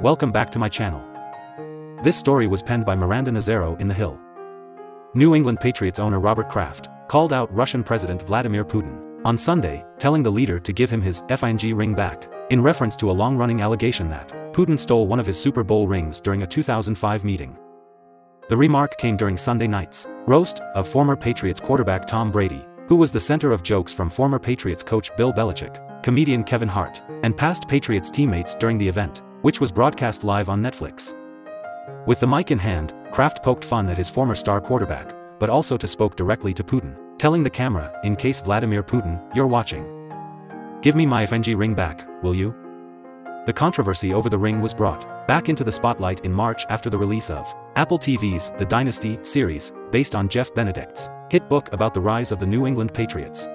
Welcome back to my channel. This story was penned by Miranda Nazzaro in The Hill. New England Patriots owner Robert Kraft called out Russian President Vladimir Putin on Sunday, telling the leader to give him his FING ring back, in reference to a long-running allegation that Putin stole one of his Super Bowl rings during a 2005 meeting. The remark came during Sunday night's roast of former Patriots quarterback Tom Brady, who was the center of jokes from former Patriots coach Bill Belichick, comedian Kevin Hart, and past Patriots teammates during the event which was broadcast live on Netflix. With the mic in hand, Kraft poked fun at his former star quarterback, but also to spoke directly to Putin, telling the camera, in case Vladimir Putin, you're watching. Give me my FNG ring back, will you? The controversy over the ring was brought back into the spotlight in March after the release of Apple TV's The Dynasty series, based on Jeff Benedict's hit book about the rise of the New England Patriots.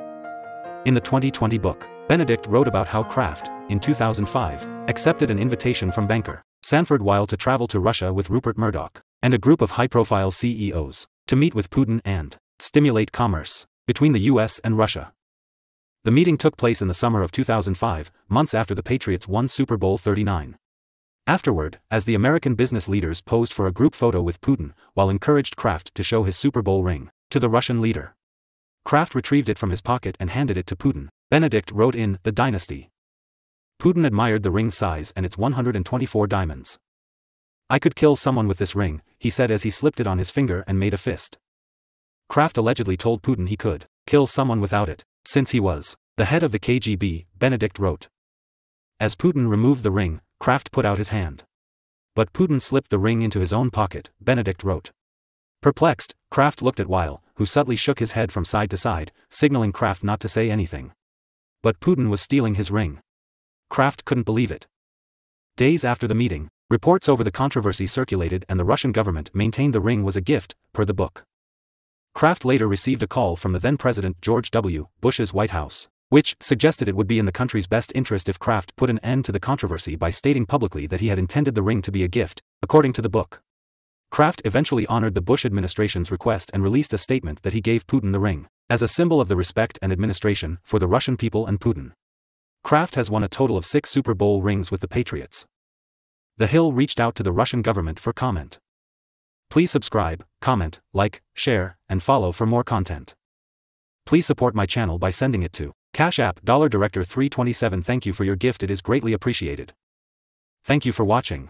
In the 2020 book, Benedict wrote about how Kraft, in 2005, accepted an invitation from banker Sanford Weill to travel to Russia with Rupert Murdoch and a group of high-profile CEOs to meet with Putin and stimulate commerce between the US and Russia. The meeting took place in the summer of 2005, months after the Patriots won Super Bowl 39. Afterward, as the American business leaders posed for a group photo with Putin, Weill encouraged Kraft to show his Super Bowl ring to the Russian leader. Kraft retrieved it from his pocket and handed it to Putin. Benedict wrote in The Dynasty. Putin admired the ring's size and its 124 diamonds. I could kill someone with this ring, he said as he slipped it on his finger and made a fist. Kraft allegedly told Putin he could kill someone without it, since he was the head of the KGB, Benedict wrote. As Putin removed the ring, Kraft put out his hand. But Putin slipped the ring into his own pocket, Benedict wrote. Perplexed, Kraft looked at Weill, who subtly shook his head from side to side, signaling Kraft not to say anything. But Putin was stealing his ring. Kraft couldn't believe it. Days after the meeting, reports over the controversy circulated and the Russian government maintained the ring was a gift, per the book. Kraft later received a call from the then President George W. Bush's White House, which suggested it would be in the country's best interest if Kraft put an end to the controversy by stating publicly that he had intended the ring to be a gift, according to the book. Kraft eventually honored the Bush administration's request and released a statement that he gave Putin the ring as a symbol of the respect and administration for the Russian people and Putin. Kraft has won a total of six Super Bowl rings with the Patriots. The Hill reached out to the Russian government for comment. Please subscribe, comment, like, share, and follow for more content. Please support my channel by sending it to Cash App Dollar Director 327 Thank you for your gift it is greatly appreciated. Thank you for watching.